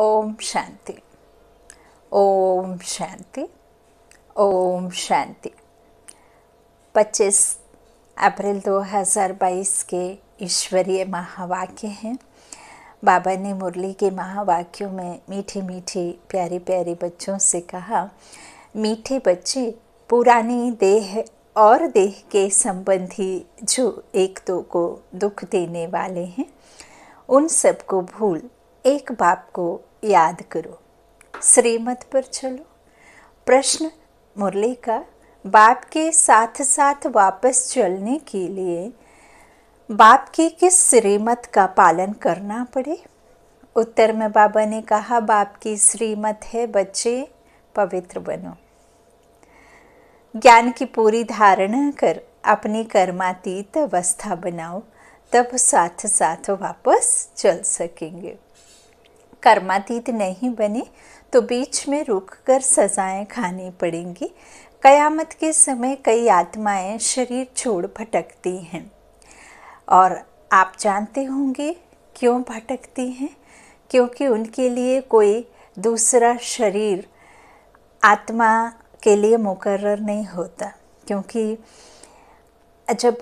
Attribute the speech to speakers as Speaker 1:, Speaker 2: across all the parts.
Speaker 1: ओम शांति। ओम शांति। ओम शांति। 25 अप्रैल 2022 के ईश्वरीय महावाक्य हैं। बाबा ने मुरली के महावाक्यों में मीठे मीठे प्यारे प्यारे बच्चों से कहा, मीठे बच्चे, पुरानी देह और देह के संबंधी जो एक दो को दुख देने वाले हैं, उन सबको भूल, एक बाप को याद करो। श्रीमत पर चलो। प्रश्न मुरली का बाप के साथ साथ वापस चलने के लिए बाप की किस श्रीमत का पालन करना पड़े? उत्तर में बाबा ने कहा, बाप की श्रीमत है, बच्चे, पवित्र बनो। ज्ञान की पूरी धारणा कर अपनी कर्मातीत अवस्था बनाओ, तब साथ साथ वापस चल सकेंगे। कर्मातीत नहीं बने तो बीच में रुक कर सजाएँ खानी पड़ेंगी। कयामत के समय कई आत्माएँ शरीर छोड़ भटकती हैं। और आप जानते होंगे क्यों भटकती हैं? क्योंकि उनके लिए कोई दूसरा शरीर आत्मा के लिए मुकर्र नहीं होता, क्योंकि जब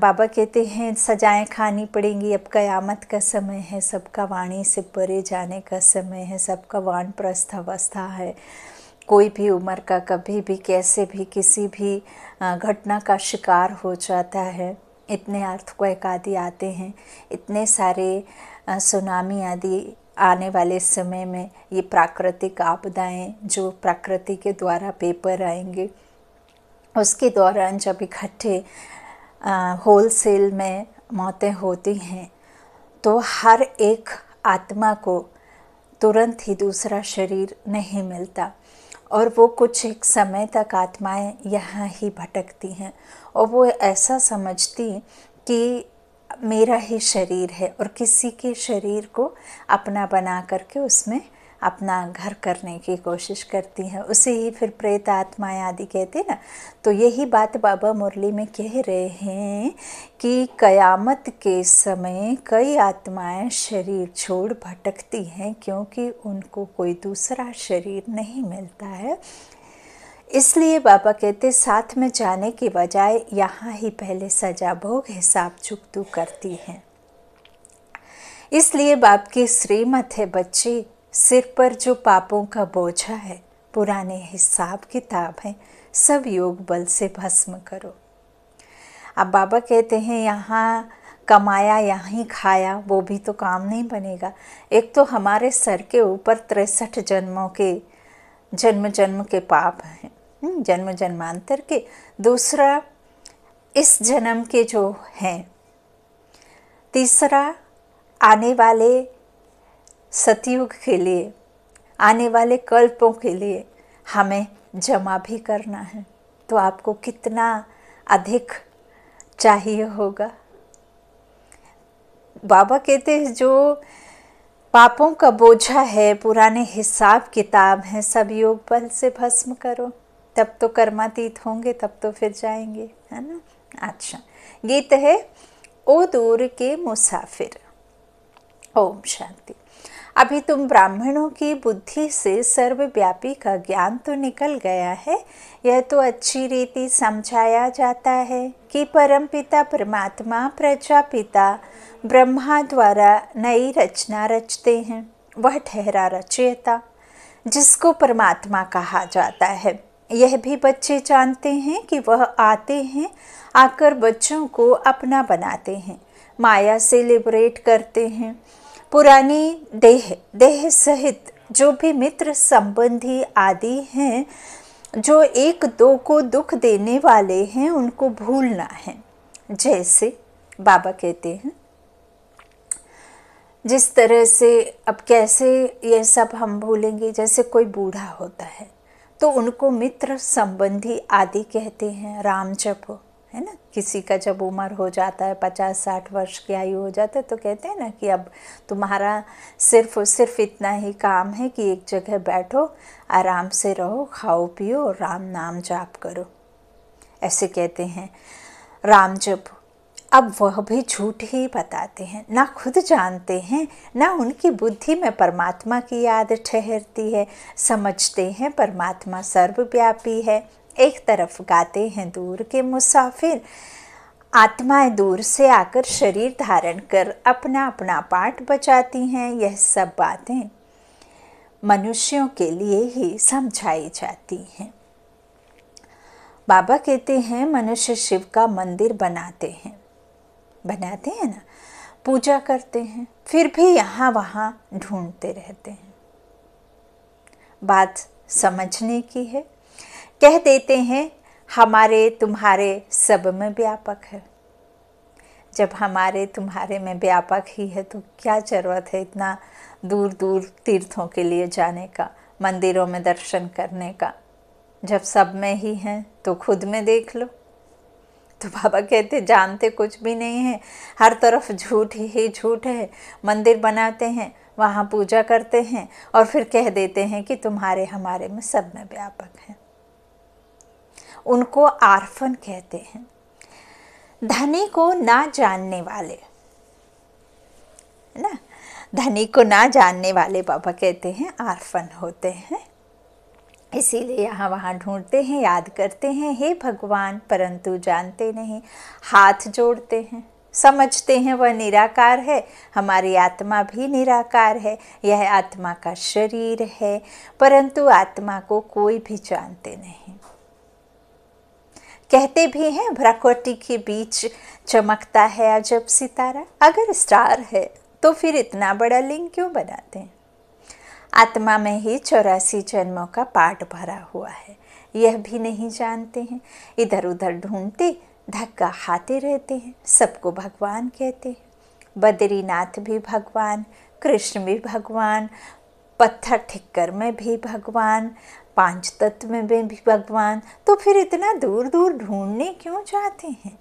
Speaker 1: बाबा कहते हैं, सजाएँ खानी पड़ेंगी, अब कयामत का समय है, सबका वाणी से परे जाने का समय है, सबका वाण प्रस्थ अवस्था है। कोई भी उम्र का, कभी भी, कैसे भी, किसी भी घटना का शिकार हो जाता है। इतने अर्थक्वेक आदि आते हैं, इतने सारे सुनामी आदि आने वाले समय में ये प्राकृतिक आपदाएँ जो प्रकृति के द्वारा पेपर आएँगे उसके दौरान जब इकट्ठे होल सेल में मौतें होती हैं तो हर एक आत्मा को तुरंत ही दूसरा शरीर नहीं मिलता और वो कुछ एक समय तक आत्माएँ यहाँ ही भटकती हैं और वो ऐसा समझती कि मेरा ही शरीर है और किसी के शरीर को अपना बना करके उसमें अपना घर करने की कोशिश करती हैं। उसे ही फिर प्रेत आत्माएँ आदि कहते ना? तो यही बात बाबा मुरली में कह रहे हैं कि कयामत के समय कई आत्माएँ शरीर छोड़ भटकती हैं क्योंकि उनको कोई दूसरा शरीर नहीं मिलता है। इसलिए बाबा कहते साथ में जाने के बजाय यहाँ ही पहले सजा भोग हिसाब चुकतू करती हैं। इसलिए बाप की श्रीमत है बच्चे सिर पर जो पापों का बोझा है पुराने हिसाब किताब हैं सब योग बल से भस्म करो। अब बाबा कहते हैं यहाँ कमाया यहाँ खाया वो भी तो काम नहीं बनेगा। एक तो हमारे सर के ऊपर तिरसठ जन्मों के जन्म जन्म के पाप हैं हम्म, जन्म जन्मांतर के। दूसरा इस जन्म के जो हैं तीसरा आने वाले सतयुग के लिए, आने वाले कल्पों के लिए हमें जमा भी करना है। तो आपको कितना अधिक चाहिए होगा? बाबा कहते हैं, जो पापों का बोझा है, पुराने हिसाब किताब हैं, सब योग बल से भस्म करो। तब तो कर्मातीत होंगे, तब तो फिर जाएँगे। है ना? अच्छा। गीत है, ओ दूर के मुसाफिर। ओम शांति। अभी तुम ब्राह्मणों की बुद्धि से सर्वव्यापी का ज्ञान तो निकल गया है। यह तो अच्छी रीति समझाया जाता है कि परमपिता, परमात्मा, प्रजापिता ब्रह्मा द्वारा नई रचना रचते हैं, वह ठहरा रचयता, जिसको परमात्मा कहा जाता है। यह भी बच्चे जानते हैं कि वह आते हैं, आकर बच्चों को अपना बनाते हैं, माया से लिबरेट करते हैं पुरानी देह देह सहित जो भी मित्र संबंधी आदि हैं, जो एक दो को दुख देने वाले हैं, उनको भूलना है। जैसे बाबा कहते हैं, जिस तरह से अब कैसे ये सब हम भूलेंगे, जैसे कोई बूढ़ा होता है तो उनको मित्र संबंधी आदि कहते हैं, राम जप। है ना? किसी का जब उम्र हो जाता है पचास साठ वर्ष की आयु हो जाता है तो कहते हैं ना कि अब तुम्हारा सिर्फ़ सिर्फ़ इतना ही काम है कि एक जगह बैठो, आराम से रहो, खाओ, पियो और राम नाम जाप करो। ऐसे कहते हैं। राम जप अब वह भी झूठ ही बताते हैं। ना खुद जानते हैं, ना उनकी बुद्धि में परमात्मा की याद ठहरती है। समझते हैं, परमात्मा सर्वव्यापी है। एक तरफ़ गाते हैं दूर के मुसाफिर, आत्माएँ दूर से आकर शरीर धारण कर अपना अपना पाठ बचाती हैं, यह सब बातें मनुष्यों के लिए ही समझाई जाती हैं। बाबा कहते हैं, मनुष्य शिव का मंदिर बनाते हैं। बनाते हैं ना? पूजा करते हैं, फिर भी यहाँ वहाँ ढूंढते रहते हैं। बात समझने की है कह देते हैं, हमारे तुम्हारे सब में व्यापक है। जब हमारे तुम्हारे में व्यापक ही है तो क्या ज़रूरत है इतना दूर दूर तीर्थों के लिए जाने का, मंदिरों में दर्शन करने का? जब सब में ही हैं तो खुद में देख लो। तो बाबा कहते, जानते कुछ भी नहीं है। हर तरफ़ झूठ ही झूठ है। मंदिर बनाते हैं, वहाँ पूजा करते हैं और फिर कह देते हैं कि तुम्हारे, हमारे में सब में व्यापक है। उनको आरफन कहते हैं। धनी को ना जानने वाले, है ना? धनी को ना जानने वाले बाबा कहते हैं आरफन होते हैं। इसीलिए यहाँ वहाँ ढूंढते हैं, याद करते हैं, हे भगवान, परंतु जानते नहीं। हाथ जोड़ते हैं, समझते हैं वह निराकार है। हमारी आत्मा भी निराकार है, यह आत्मा का शरीर है, परंतु आत्मा को कोई भी जानते नहीं। कहते भी हैं प्रकृति के बीच चमकता है अजब सितारा। अगर स्टार है तो फिर इतना बड़ा लिंग क्यों बनाते हैं? आत्मा में ही चौरासी जन्मों का पाठ भरा हुआ है। यह भी नहीं जानते हैं। इधर उधर ढूंढते, धक्का खाते रहते हैं। सबको भगवान कहते हैं। बद्रीनाथ भी भगवान, कृष्ण भी भगवान, पत्थर ठिक्कर में भी भगवान। पाँच तत्व में भी भगवान तो फिर इतना दूर दूर ढूँढने क्यों जाते हैं?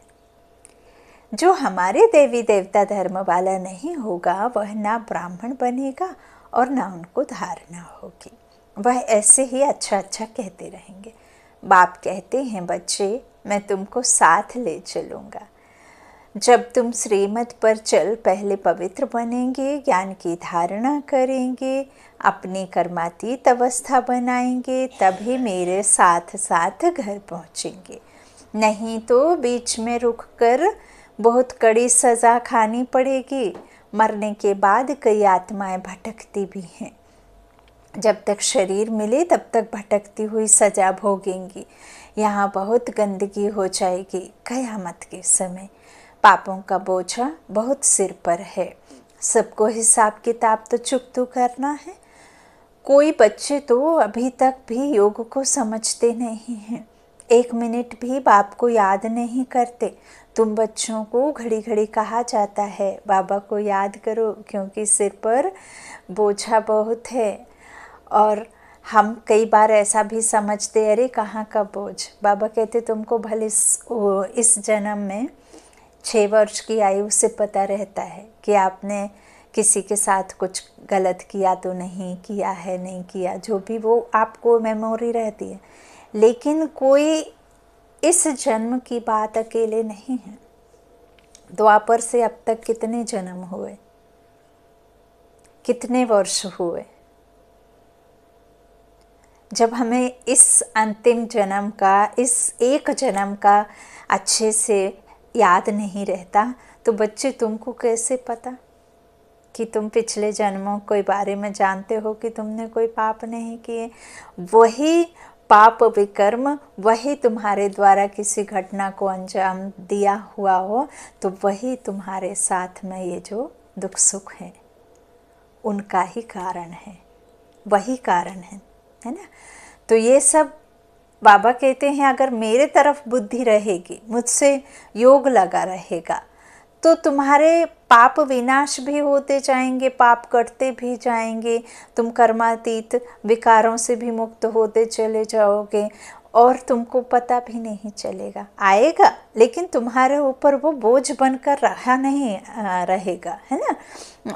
Speaker 1: जो हमारे देवी देवता धर्म वाला नहीं होगा, वह ना ब्राह्मण बनेगा और ना उनको धारणा होगी। वह ऐसे ही अच्छा अच्छा कहते रहेंगे। बाप कहते हैं, बच्चे, मैं तुमको साथ ले चलूँगा। जब तुम श्रीमत पर चल, पहले पवित्र बनेंगे, ज्ञान की धारणा करेंगे अपनी कर्मातीत अवस्था बनाएँगे, तभी मेरे साथ साथ घर पहुँचेंगे। नहीं तो बीच में रुक कर बहुत कड़ी सज़ा खानी पड़ेगी। मरने के बाद कई आत्माएँ भटकती भी हैं। जब तक शरीर मिले, तब तक भटकती हुई सजा भोगेंगी। यहाँ बहुत गंदगी हो जाएगी कयामत के समय। पापों का बोझा बहुत सिर पर है। सबको हिसाब किताब तो चुप चुकतू करना है। कोई बच्चे तो अभी तक भी योग को समझते नहीं हैं। एक मिनट भी बाप को याद नहीं करते। तुम बच्चों को घड़ी घड़ी कहा जाता है बाबा को याद करो क्योंकि सिर पर बोझा बहुत है। और हम कई बार ऐसा भी समझते अरे कहाँ का बोझ? बाबा कहते तुमको भले इस, इस जन्म में छः वर्ष की आयु से पता रहता है कि आपने किसी के साथ कुछ गलत किया तो नहीं किया है, नहीं किया, जो भी वो आपको मेमोरी रहती है। लेकिन कोई इस जन्म की बात अकेले नहीं है। द्वापर से अब तक कितने जन्म हुए? कितने वर्ष हुए? जब हमें इस अंतिम जन्म का, इस एक जन्म का अच्छे से याद नहीं रहता तो बच्चे तुमको कैसे पता? कि तुम पिछले जन्मों के बारे में जानते हो कि तुमने कोई पाप नहीं किए। वही पाप विकर्म, वही तुम्हारे द्वारा किसी घटना को अंजाम दिया हुआ हो तो वही तुम्हारे साथ में ये जो दुख सुख है, उनका ही कारण है। वही कारण है है ना? तो ये सब बाबा कहते हैं, अगर मेरे तरफ़ बुद्धि रहेगी, मुझसे योग लगा रहेगा तो तुम्हारे पाप विनाश भी होते जाएँगे, पाप कटते भी जाएँगे। तुम कर्मातीत विकारों से भी मुक्त होते चले जाओगे और तुमको पता भी नहीं चलेगा। आएगा, लेकिन तुम्हारे ऊपर वो बोझ बनकर रहा नहीं रहेगा, है ना?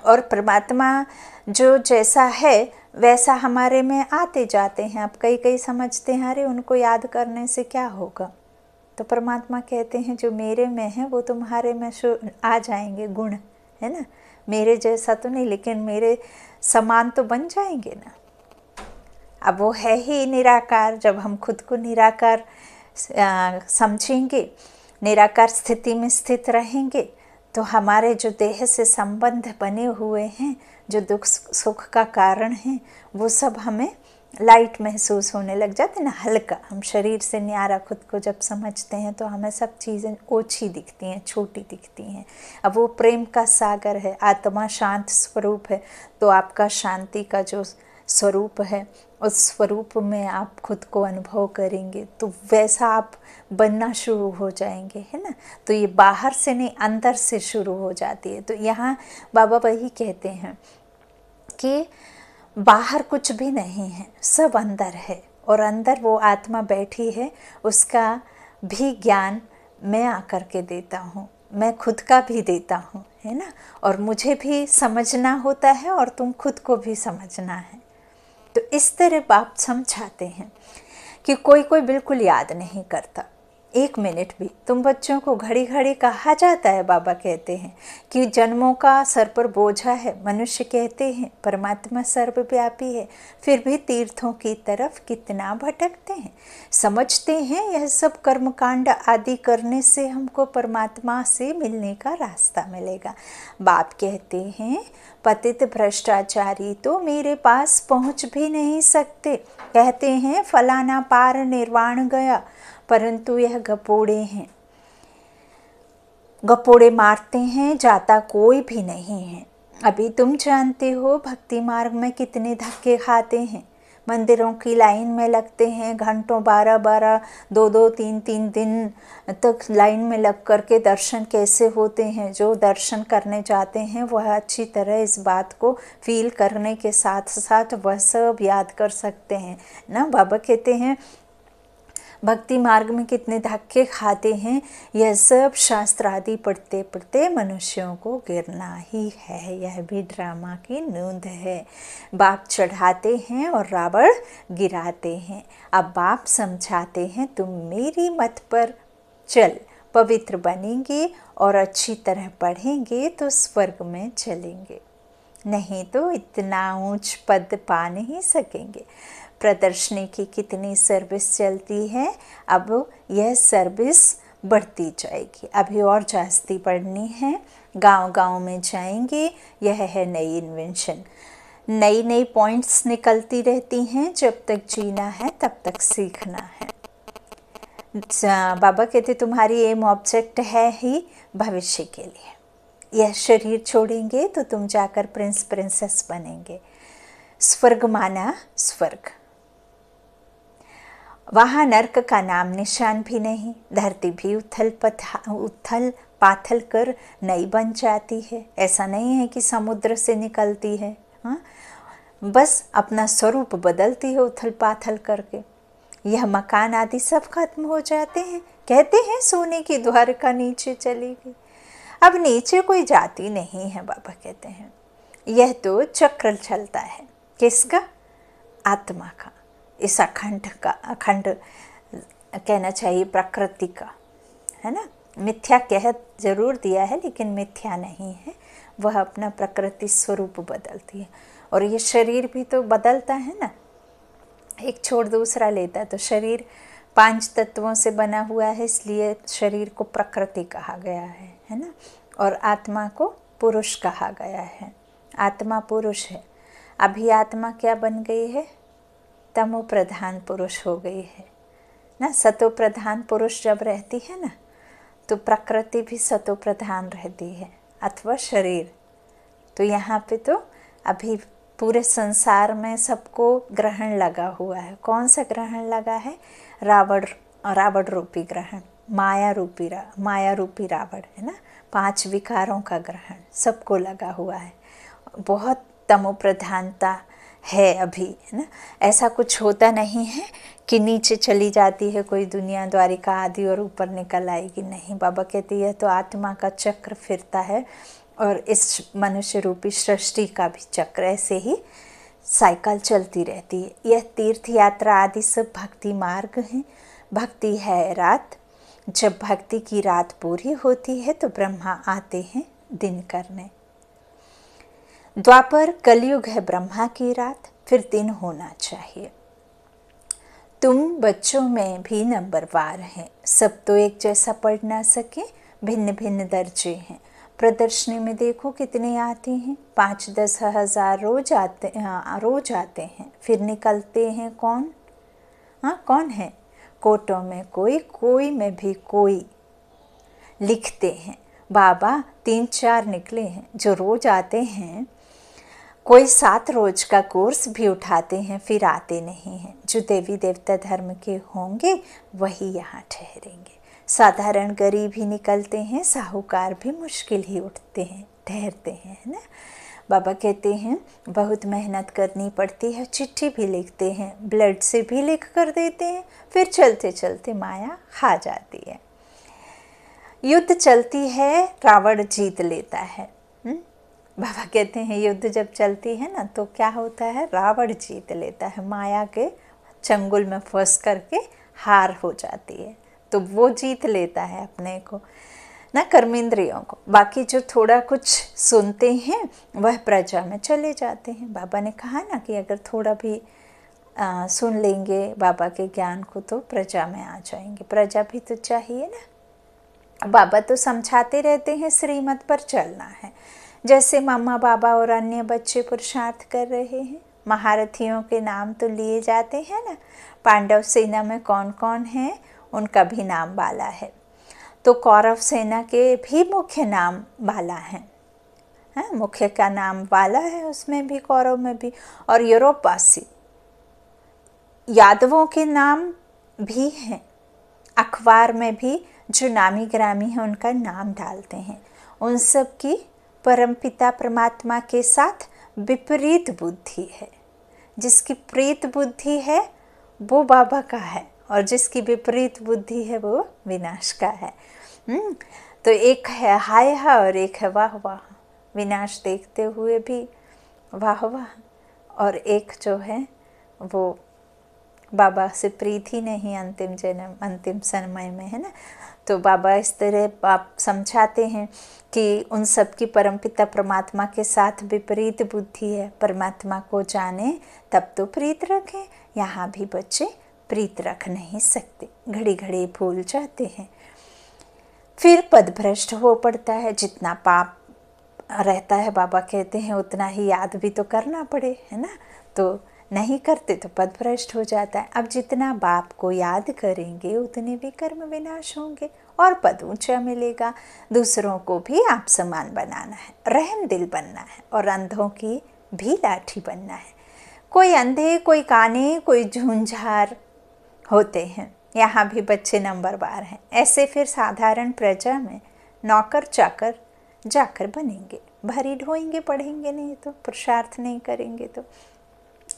Speaker 1: और परमात्मा जो जैसा है, वैसा हमारे में आते जाते हैं। आप कई कई समझते हैं, अरे उनको याद करने से क्या होगा? तो परमात्मा कहते हैं, जो मेरे में है, वो तुम्हारे में आ जाएँगे गुण, है ना? मेरे जैसा तो नहीं, लेकिन मेरे समान तो बन जाएँगे ना? अब वो है ही निराकार, जब हम खुद को निराकार समझेंगे, निराकार स्थिति में स्थित रहेंगे तो हमारे जो देह से संबंध बने हुए हैं, जो दुख सुख का कारण है, वो सब हमें लाइट महसूस होने लग जाते हैं ना, हल्का। हम शरीर से न्यारा खुद को जब समझते हैं तो हमें सब चीज़ें ओछी दिखती हैं, छोटी दिखती हैं। अब वो प्रेम का सागर है, आत्मा शांत स्वरूप है तो आपका शांति का जो स्वरूप है, उस स्वरूप में आप खुद को अनुभव करेंगे तो वैसा आप बनना शुरू हो जाएँगे, है ना? तो ये बाहर से नहीं, अंदर से शुरू हो जाती है। तो यहाँ बाबा वही कहते हैं कि बाहर कुछ भी नहीं है, सब अंदर है। और अंदर वो आत्मा बैठी है, उसका भी ज्ञान मैं आकर के देता हूँ, मैं खुद का भी देता हूँ, है ना? और मुझे भी समझना होता है और तुम खुद को भी समझना है। तो इस तरह बाप समझाते हैं कि कोई कोई बिल्कुल याद नहीं करता। एक मिनट भी तुम बच्चों को घड़ी घड़ी कहा जाता है, बाबा कहते हैं, कि जन्मों का सर पर बोझा है, मनुष्य कहते हैं, परमात्मा सर्वव्यापी है, फिर भी तीर्थों की तरफ़ कितना भटकते हैं। समझते हैं यह सब कर्मकांड आदि करने से हमको परमात्मा से मिलने का रास्ता मिलेगा। बाप कहते हैं, पतित भ्रष्टाचारी तो मेरे पास पहुँच भी नहीं सकते। कहते हैं, फलाना पार निर्वाण गया परंतु यह गपोड़े हैं। गपोड़े मारते हैं, जाता कोई भी नहीं है। अभी तुम जानते हो भक्ति मार्ग में कितने धक्के खाते हैं। मंदिरों की लाइन में लगते हैं, घंटों बारह बारह, दो दो तीन तीन दिन तक लाइन में लग कर के दर्शन कैसे होते हैं। जो दर्शन करने जाते हैं, वह अच्छी तरह इस बात को फील करने के साथ साथ वह सब याद कर सकते हैं। ना बाबा कहते हैं भक्ति मार्ग में कितने धक्के खाते हैं, यह सब शास्त्र आदि पढ़ते पढ़ते मनुष्यों को गिरना ही है। यह भी ड्रामा की नूंद है। बाप चढ़ाते हैं और रावण गिराते हैं। अब बाप समझाते हैं, तुम मेरी मत पर चल। पवित्र बनेंगे और अच्छी तरह पढ़ेंगे तो स्वर्ग में चलेंगे। नहीं तो इतना ऊंच पद पा नहीं सकेंगे। प्रदर्शनी की कितनी सर्विस चलती है, अब यह सर्विस बढ़ती जाएगी। अभी और जास्ती बढ़नी है। गाँव गाँव में जाएँगे, यह है नई इन्वेंशन नई नई पॉइंट्स निकलती रहती हैं, जब तक जीना है, तब तक सीखना है। बाबा कहते, तुम्हारी एम ऑब्जेक्ट है ही भविष्य के लिए। यह शरीर छोड़ेंगे तो तुम जाकर प्रिंस प्रिंसेस बनेंगे। स्वर्ग माना स्वर्ग। वहाँ नर्क का नाम निशान भी नहीं, धरती भी उथल पथा, उथल पाथल कर नई बन जाती है। ऐसा नहीं है कि समुद्र से निकलती है हाँ? बस अपना स्वरूप बदलती है उथल पाथल करके। यह मकान आदि सब खत्म हो जाते हैं। कहते हैं सोने की द्वारका नीचे चली गई। अब नीचे कोई जाति नहीं है, बाबा कहते हैं। यह तो चक्र चलता है। किसका? आत्मा का। इस अखंड का, अखंड कहना चाहिए प्रकृति का। है ना? मिथ्या कह ज़रूर दिया है, लेकिन मिथ्या नहीं है। वह अपना प्रकृति स्वरूप बदलती है। और ये शरीर भी तो बदलता है ना। एक छोड़ दूसरा लेता है तो शरीर पाँच तत्वों से बना हुआ है, इसलिए शरीर को प्रकृति कहा गया है है ना? और आत्मा को पुरुष कहा गया है। आत्मा पुरुष है। अभी आत्मा क्या बन गई है? तमो प्रधान पुरुष हो गई है, ना? सतो प्रधान पुरुष जब रहती है ना तो प्रकृति भी सतो प्रधान रहती है, अथवा शरीर। तो यहाँ पे तो अभी पूरे संसार में सबको ग्रहण लगा हुआ है। कौन सा ग्रहण लगा है? रावण रावण रूपी ग्रहण माया रूपी रा, माया रूपी रावण है ना? पाँच विकारों का ग्रहण सबको लगा हुआ है। बहुत तमो प्रधानता है अभी है ना? ऐसा कुछ होता नहीं है कि नीचे चली जाती है कोई दुनिया द्वारिका आदि और ऊपर निकल आएगी। नहीं बाबा कहती है तो आत्मा का चक्र फिरता है और इस मनुष्य रूपी सृष्टि का भी चक्र ऐसे ही साइकिल चलती रहती है। यह तीर्थ यात्रा आदि सब भक्ति मार्ग हैं। भक्ति है रात। जब भक्ति की रात पूरी होती है तो ब्रह्मा आते हैं दिन करने। द्वापर कलयुग है ब्रह्मा की रात, फिर दिन होना चाहिए। तुम बच्चों में भी नंबरवार हैं। सब तो एक जैसा पढ़ ना सके भिन्न भिन्न दर्जे हैं। प्रदर्शनी में देखो कितने आते हैं। पाँच दस हज़ार रोज आते रोज आते हैं। फिर निकलते हैं कौन? हाँ कौन है? कोटों में कोई कोई में भी कोई। लिखते हैं, बाबा तीन चार निकले हैं जो रोज आते हैं। कोई सात रोज का कोर्स भी उठाते हैं, फिर आते नहीं हैं। जो देवी देवता धर्म के होंगे, वही यहाँ ठहरेंगे। साधारण गरीब ही निकलते हैं, साहूकार भी मुश्किल ही उठते हैं, ठहरते हैं, है ना? बाबा कहते हैं, बहुत मेहनत करनी पड़ती है, चिट्ठी भी लिखते हैं, ब्लड से भी लिख कर देते हैं, फिर चलते चलते माया खा जाती है। युद्ध चलती है, रावण जीत लेता है। हुँ? बाबा कहते हैं, युद्ध जब चलती है ना तो क्या होता है? रावण जीत लेता है, माया के चंगुल में फंस करके हार हो जाती है। तो वो जीत लेता है अपने को ना कर्मेंद्रियों को। बाकी जो थोड़ा कुछ सुनते हैं वह प्रजा में चले जाते हैं। बाबा ने कहा ना कि अगर थोड़ा भी आ, सुन लेंगे बाबा के ज्ञान को तो प्रजा में आ जाएँगे। प्रजा भी तो चाहिए ना। बाबा तो समझाते रहते हैं श्रीमत पर चलना है। जैसे मम्मा बाबा और अन्य बच्चे पुरुषार्थ कर रहे हैं। महारथियों के नाम तो लिए जाते हैं ना। पांडव सेना में कौन कौन है? उनका भी नाम बाला है। तो कौरव सेना के भी मुख्य नाम बाला हैं। है, मुख्य का नाम बाला है, उसमें भी, कौरव में भी। और यूरोपवासी, यादवों के नाम भी हैं। अखबार में भी जो नामी ग्रामी हैं, उनका नाम डालते हैं। उन सब की परमपिता परमात्मा के साथ विपरीत बुद्धि है। जिसकी प्रीत बुद्धि है, वो बाबा का है। और जिसकी विपरीत बुद्धि है वो विनाश का है। हम्म, तो एक है हाय हा और एक है वाह वाह। विनाश देखते हुए भी वाह वाह। और एक जो है वो बाबा से प्रीत ही नहीं अंतिम जन्म अंतिम समय में है ना? तो बाबा इस तरह आप समझाते हैं कि उन सब की परमपिता परमात्मा के साथ विपरीत बुद्धि है। परमात्मा को जाने तब तो प्रीत रखें यहाँ भी बच्चे प्रीत रख नहीं सकते। घड़ी घड़ी भूल जाते हैं। फिर पदभ्रष्ट हो पड़ता है। जितना पाप रहता है, बाबा कहते हैं, उतना ही याद भी तो करना पड़े, है ना? तो नहीं करते तो पद भ्रष्ट हो जाता है। अब जितना बाप को याद करेंगे, उतने भी कर्म विनाश होंगे और पद ऊँचा मिलेगा। दूसरों को भी आप समान बनाना है, रहम दिल बनना है और अंधों की भी लाठी बनना है। कोई अंधे, कोई काने, कोई झुंझार होते हैं। यहाँ भी बच्चे नंबर बार हैं। ऐसे फिर साधारण प्रजा में नौकर चाकर जाकर बनेंगे। भरी ढोएँगे, पढ़ेंगे नहीं तो पुरुषार्थ नहीं करेंगे तो।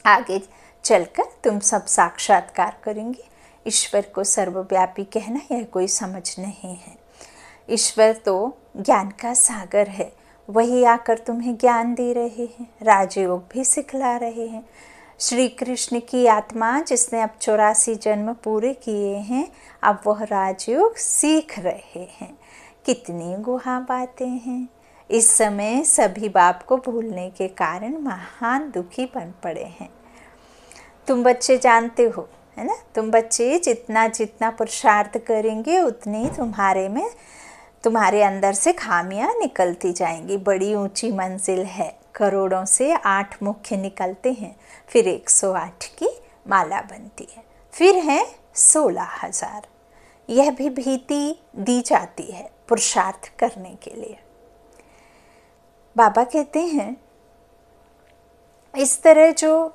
Speaker 1: आगे चलकर तुम सब साक्षात्कार करेंगे। ईश्वर को सर्वव्यापी कहना यह कोई समझ नहीं है। ईश्वर तो ज्ञान का सागर है। वही आकर तुम्हें ज्ञान दे रहे हैं। राजयोग भी सिखला रहे हैं। श्री कृष्ण की आत्मा जिसने अब चौरासी जन्म पूरे किए हैं, अब वह राजयोग सीख रहे हैं। कितनी गुहा बातें हैं। इस समय सभी बाप को भूलने के कारण महान दुखी बन पड़े हैं। तुम बच्चे जानते हो, है ना? तुम बच्चे जितना जितना पुरुषार्थ करेंगे, उतनी तुम्हारे में, तुम्हारे अंदर से खामियाँ निकलती जाएँगी। बड़ी ऊँची मंजिल है। करोड़ों से आठ मुख्य निकलते हैं। फिर एक सौ आठ की माला बनती है। फिर है सोलह हज़ार। यह भी भीति दी जाती है पुरुषार्थ करने के लिए। बाबा कहते हैं, इस तरह जो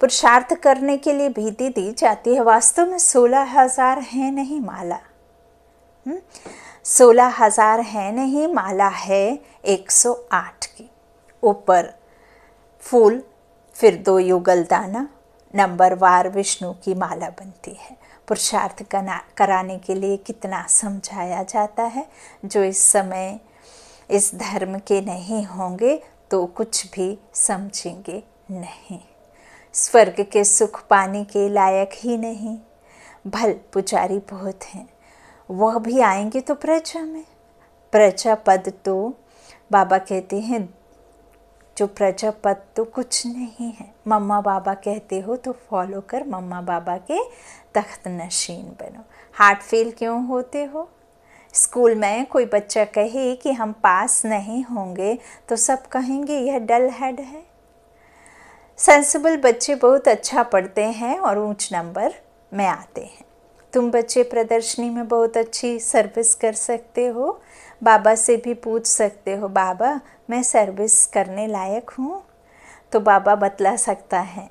Speaker 1: पुरुषार्थ करने के लिए भीति दी जाती है, वास्तव में सोलह हज़ार है नहीं माला। हम्म? सोलह हज़ार है नहीं माला है एक सौ आठ की। ऊपर फूल, फिर दो युगल दाना। नंबर वार विष्णु की माला बनती है। पुरुषार्थ कराने के लिए कितना समझाया जाता है। जो इस समय इस धर्म के नहीं होंगे तो कुछ भी समझेंगे नहीं। स्वर्ग के सुख पाने के लायक ही नहीं। भल पुजारी बहुत हैं। वह भी आएँगे तो प्रजा में। प्रजा पद तो बाबा कहते हैं जो प्रजा पद तो कुछ नहीं है। मम्मा बाबा कहते हो तो फॉलो कर मम्मा बाबा के तख्त नशीन बनो। हार्ट फेल क्यों होते हो? स्कूल में कोई बच्चा कहे कि हम पास नहीं होंगे तो सब कहेंगे यह डल हेड है। सेंसिबल बच्चे बहुत अच्छा पढ़ते हैं और ऊंच नंबर में आते हैं। तुम बच्चे प्रदर्शनी में बहुत अच्छी सर्विस कर सकते हो। बाबा से भी पूछ सकते हो, बाबा मैं सर्विस करने लायक हूँ तो बाबा बतला सकता है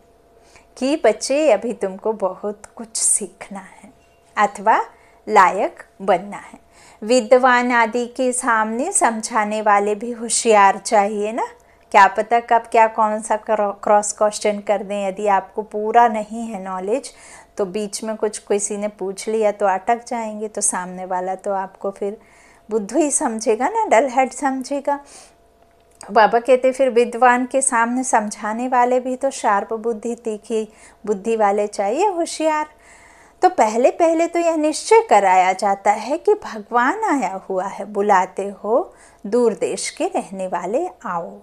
Speaker 1: कि बच्चे अभी तुमको बहुत कुछ सीखना है अथवा लायक बनना है। विद्वान आदि के सामने समझाने वाले भी होशियार चाहिए ना? क्या पता कब क्या कौन सा क्रॉस क्वेश्चन कर दें, यदि आपको पूरा नहीं है नॉलेज तो बीच में कुछ किसी ने पूछ लिया तो अटक जाएँगे तो सामने वाला तो आपको फिर बुद्धू ही समझेगा ना डल हेड समझेगा। बाबा कहते, फिर विद्वान के सामने समझाने वाले भी तो शार्प बुद्धि तीखी बुद्धि वाले चाहिए होशियार? तो पहले पहले तो यह निश्चय कराया जाता है कि भगवान आया हुआ है, बुलाते हो, दूर देश के रहने वाले आओ।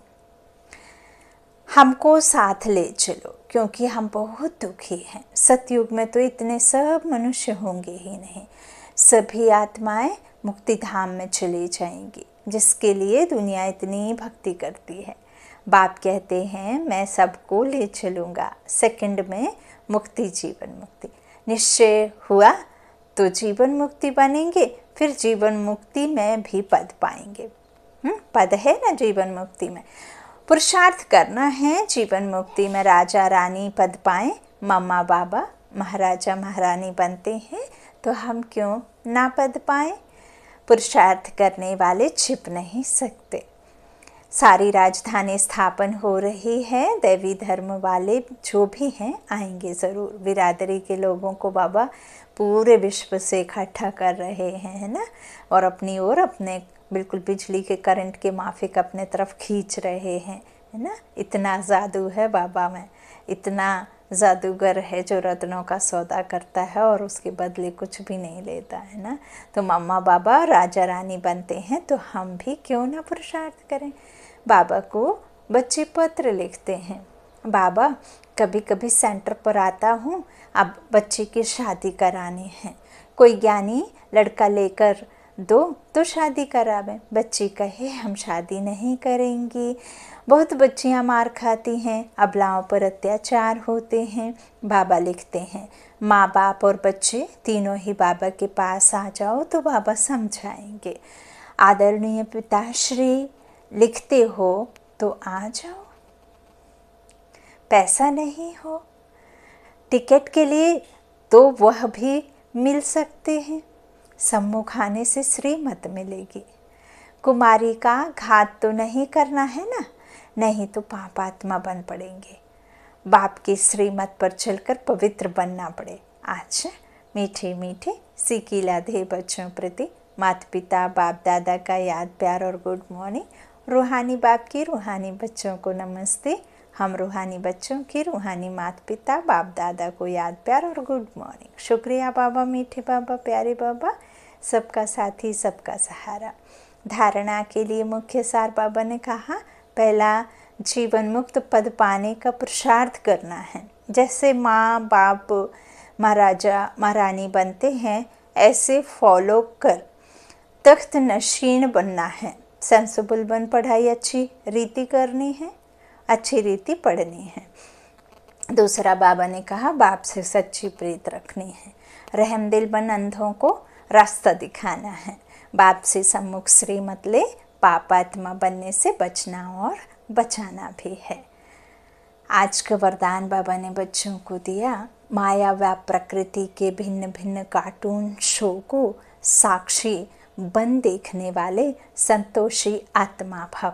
Speaker 1: हमको साथ ले चलो, क्योंकि हम बहुत दुखी हैं। सतयुग में तो इतने सब मनुष्य होंगे ही नहीं। सभी आत्माएँ मुक्ति धाम में चली जाएँगी। जिसके लिए दुनिया इतनी भक्ति करती है। बाप कहते हैं मैं सबको ले चलूँगा। सेकंड में मुक्ति जीवन मुक्ति। निश्चय हुआ तो जीवन मुक्ति बनेंगे फिर जीवन मुक्ति में भी पद पाएँगे। हम्म, पद है ना जीवन मुक्ति में। पुरुषार्थ करना है जीवन मुक्ति में राजा रानी पद पाए। मम्मा बाबा महाराजा महारानी बनते हैं तो हम क्यों ना पद पाए? पुरुषार्थ करने वाले छिप नहीं सकते। सारी राजधानी स्थापन हो रही है। देवी धर्म वाले जो भी हैं, आएँगे ज़रूर। बिरादरी के लोगों को बाबा पूरे विश्व से इकट्ठा कर रहे हैं, है ना? और अपनी ओर अपने, बिल्कुल बिजली के करंट के माफिक अपने तरफ़ खींच रहे हैं, है ना? इतना जादू है बाबा में। इतना जादूगर है जो रत्नों का सौदा करता है और उसके बदले कुछ भी नहीं लेता, है ना? तो मम्मा बाबा राजा रानी बनते हैं तो हम भी क्यों ना पुरुषार्थ करें? बाबा को बच्चे पत्र लिखते हैं। बाबा कभी कभी सेंटर पर आता हूँ, अब बच्चे की शादी करानी है। कोई ज्ञानी लड़का लेकर दो तो शादी करावें। बच्ची कहे, हम शादी नहीं करेंगी। बहुत बच्चियाँ मार खाती हैं, अबलाओं पर अत्याचार होते हैं, बाबा लिखते हैं माँ बाप और बच्चे तीनों ही बाबा के पास आ जाओ तो बाबा समझाएँगे। आदरणीय पिताश्री, लिखते हो तो आ जाओ। पैसा नहीं हो। टिकट के लिए तो वह भी मिल सकते हैं। सम्मुख आने से श्रीमत मिलेगी। कुमारी का घात तो नहीं करना है ना? नहीं तो पापात्मा बन पड़ेंगे। बाप की श्रीमत पर चलकर पवित्र बनना पड़े। आज मीठे मीठे सीखी दे बच्चों प्रति माता पिता बाप दादा का याद, प्यार और गुड मॉर्निंग। रूहानी बाप की रूहानी बच्चों को नमस्ते। हम रूहानी बच्चों की रूहानी माता पिता बाप दादा को याद, प्यार और गुड मॉर्निंग। शुक्रिया बाबा, मीठे बाबा, प्यारे बाबा। सबका साथी, सबका सहारा। धारणा के लिए मुख्य सार बाबा ने कहा, पहला जीवन मुक्त पद पाने का पुरुषार्थ करना है। जैसे माँ, बाप, महाराजा, महारानी बनते हैं, ऐसे फॉलो कर तख्त नशीन बनना है। सेंसिबल बन पढ़ाई अच्छी रीति करनी है, अच्छी रीति पढ़नी है। दूसरा बाबा ने कहा, बाप से सच्ची प्रीत रखनी है। रहम दिल बन अंधों को रास्ता दिखाना है। बाप से सम्मुख श्रीमत ले पापात्मा बनने से बचना और बचाना भी है। आज का वरदान बाबा ने बच्चों को दिया माया व प्रकृति के भिन्न भिन्न कार्टून शो को साक्षी बन देखने वाले संतोषी आत्मा भव।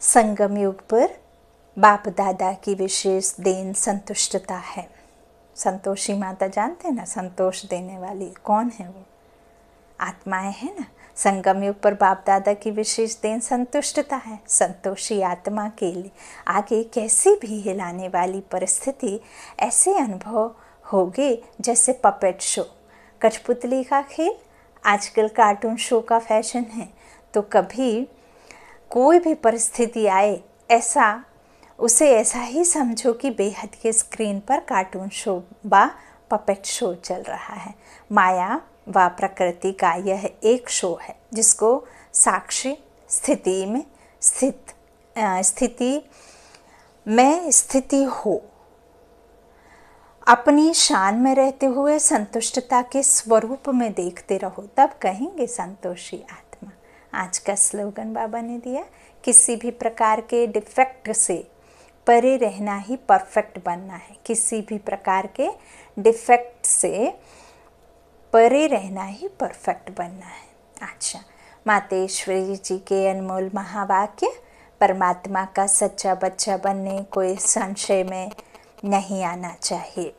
Speaker 1: संगम युग पर बाप दादा की विशेष देन संतुष्टता है। संतोषी माता जानते हैं ना? संतोष देने वाली कौन है वो? आत्माएँ हैं ना? संगम युग पर बाप दादा की विशेष देन संतुष्टता है। संतोषी आत्मा के लिए आगे कैसी भी हिलाने वाली परिस्थिति, ऐसे अनुभव होगे जैसे पपेट शो कठपुतली का खेल? आजकल कार्टून शो का फ़ैशन है। तो कभी कोई भी परिस्थिति आए, ऐसा उसे ऐसा ही समझो कि बेहद के स्क्रीन पर कार्टून शो व पपेट शो चल रहा है। माया व प्रकृति का यह एक शो है, जिसको साक्षी स्थिति में स्थित स्थिति में स्थिति हो। अपनी शान में रहते हुए संतुष्टता के स्वरूप में देखते रहो, तब कहेंगे संतोषी आत्मा। आज का स्लोगन बाबा ने दिया, किसी भी प्रकार के डिफेक्ट से परे रहना ही परफेक्ट बनना है। किसी भी प्रकार के डिफेक्ट से परे रहना ही परफेक्ट बनना है। अच्छा मातेश्वरी जी के अनमोल महावाक्य, परमात्मा का सच्चा बच्चा बनने कोई संशय में नहीं आना चाहिए।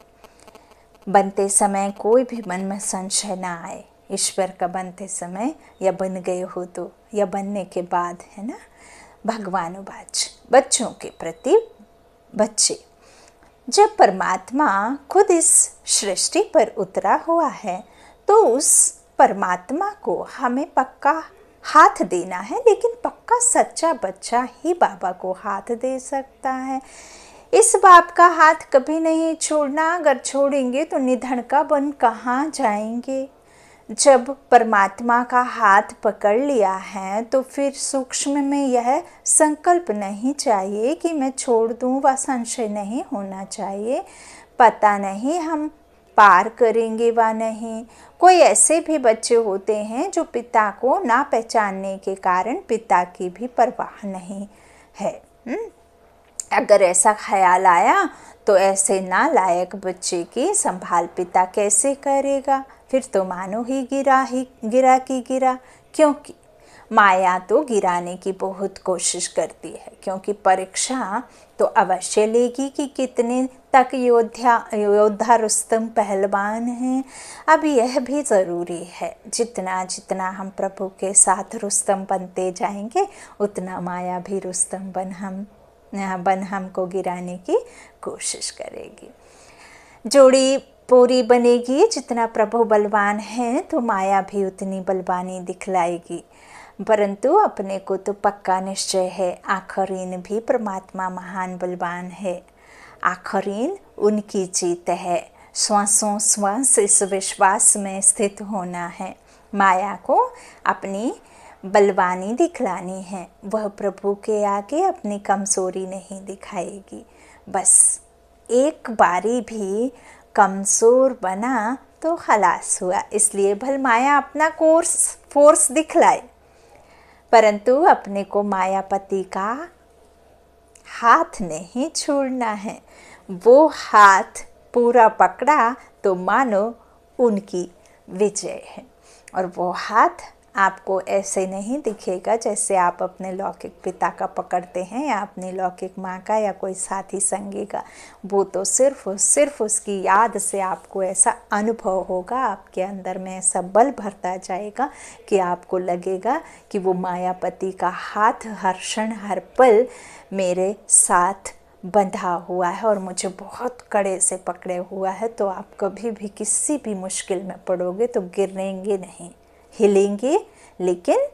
Speaker 1: बनते समय कोई भी मन में संशय ना आए। ईश्वर का बनते समय या बन गए हो तो या बनने के बाद, है ना? भगवानुवाच बच्चों के प्रति बच्चे। जब परमात्मा खुद इस सृष्टि पर उतरा हुआ है तो उस परमात्मा को हमें पक्का हाथ देना है, लेकिन पक्का सच्चा बच्चा ही बाबा को हाथ दे सकता है। इस बाप का हाथ कभी नहीं छोड़ना। अगर छोड़ेंगे तो निधन का बन कहाँ जाएँगे? जब परमात्मा का हाथ पकड़ लिया है तो फिर सूक्ष्म में यह संकल्प नहीं चाहिए कि मैं छोड़ दूँ व संशय नहीं होना चाहिए। पता नहीं हम पार करेंगे व नहीं। कोई ऐसे भी बच्चे होते हैं जो पिता को ना पहचानने के कारण पिता की भी परवाह नहीं है। हुँ? अगर ऐसा ख्याल आया तो ऐसे नालायक बच्चे की संभाल पिता कैसे करेगा? फिर तो मानो ही गिरा ही, गिरा की गिरा। क्योंकि माया तो गिराने की बहुत कोशिश करती है, क्योंकि परीक्षा तो अवश्य लेगी कि कितने तक योद्धा योद्धा रुस्तम पहलवान हैं। अब यह भी ज़रूरी है, जितना जितना हम प्रभु के साथ रुस्तम बनते जाएँगे, उतना माया भी रुस्तम बन हम बन हमको गिराने की कोशिश करेगी। जोड़ी पूरी बनेगी, जितना प्रभु बलवान है तो माया भी उतनी बलवानी दिखलाएगी। परंतु अपने को तो पक्का निश्चय है आखरीन भी परमात्मा महान बलवान है। आखरीन उनकी जीत है। श्वासों श्वास इस विश्वास में स्थित होना है। माया को अपनी बलवानी दिखलानी है। वह प्रभु के आगे अपनी कमज़ोरी नहीं दिखाएगी। बस एक बारी भी कमज़ोर बना तो खलास हुआ। इसलिए भल माया अपना कोर्स, फोर्स दिखलाए। परंतु अपने को मायापति का हाथ नहीं छोड़ना है। वो हाथ पूरा पकड़ा तो मानो उनकी विजय है। और वो हाथ आपको ऐसे नहीं दिखेगा जैसे आप अपने लौकिक पिता का पकड़ते हैं या अपनी लौकिक माँ का या कोई साथी संगी का। वो तो सिर्फ़ सिर्फ़ उसकी याद से आपको ऐसा अनुभव होगा, आपके अंदर में ऐसा बल भरता जाएगा कि आपको लगेगा कि वो मायापति का हाथ हर क्षण, हर पल मेरे साथ बंधा हुआ है और मुझे बहुत कड़े से पकड़े हुआ है। तो आप कभी भी किसी भी मुश्किल में पड़ोगे तो गिरेंगे नहीं। हिलेंगे, लेकिन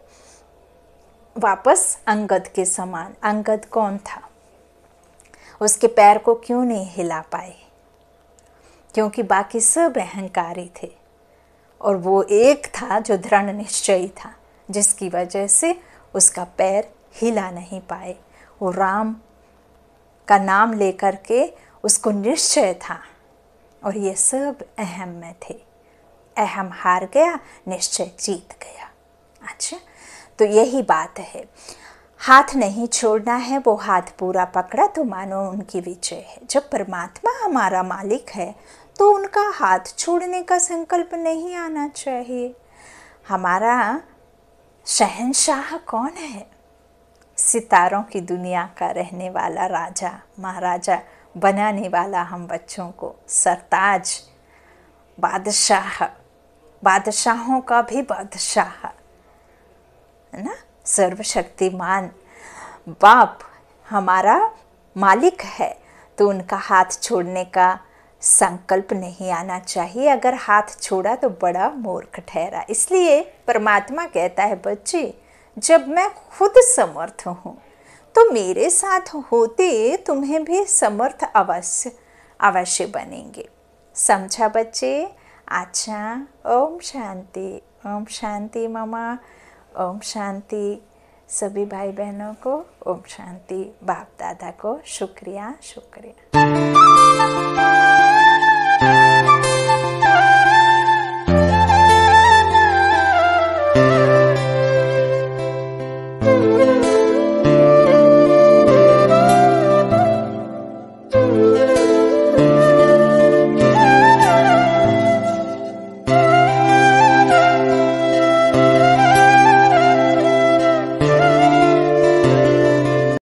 Speaker 1: वापस अंगद के समान। अंगद कौन था? उसके पैर को क्यों नहीं हिला पाए? क्योंकि बाकी सब अहंकारी थे, और वो एक था जो दृढ़ निश्चयी था, जिसकी वजह से उसका पैर हिला नहीं पाए। वो राम का नाम लेकर के उसको निश्चय था, और ये सब अहम में थे। अहम हार गया, निश्चय जीत गया। अच्छा तो यही बात है। हाथ नहीं छोड़ना है, वो हाथ पूरा पकड़ा तो मानो उनकी विजय है। जब परमात्मा हमारा मालिक है तो उनका हाथ छोड़ने का संकल्प नहीं आना चाहिए। हमारा शहनशाह कौन है? सितारों की दुनिया का रहने वाला राजा, महाराजा, बनाने वाला हम बच्चों को सरताज, बादशाह। बादशाहों का भी बादशाह। है ना? सर्वशक्तिमान बाप हमारा मालिक है तो उनका हाथ छोड़ने का संकल्प नहीं आना चाहिए। अगर हाथ छोड़ा तो बड़ा मूर्ख ठहरा। इसलिए परमात्मा कहता है, बच्चे, जब मैं खुद समर्थ हूँ तो मेरे साथ होते तुम्हें भी समर्थ अवश्य अवश्य बनेंगे। समझा बच्चे? अच्छा ओम शांति ओम शांति मामा ओम शांति सभी भाई बहनों को ओम शांति बाप दादा को शुक्रिया शुक्रिया।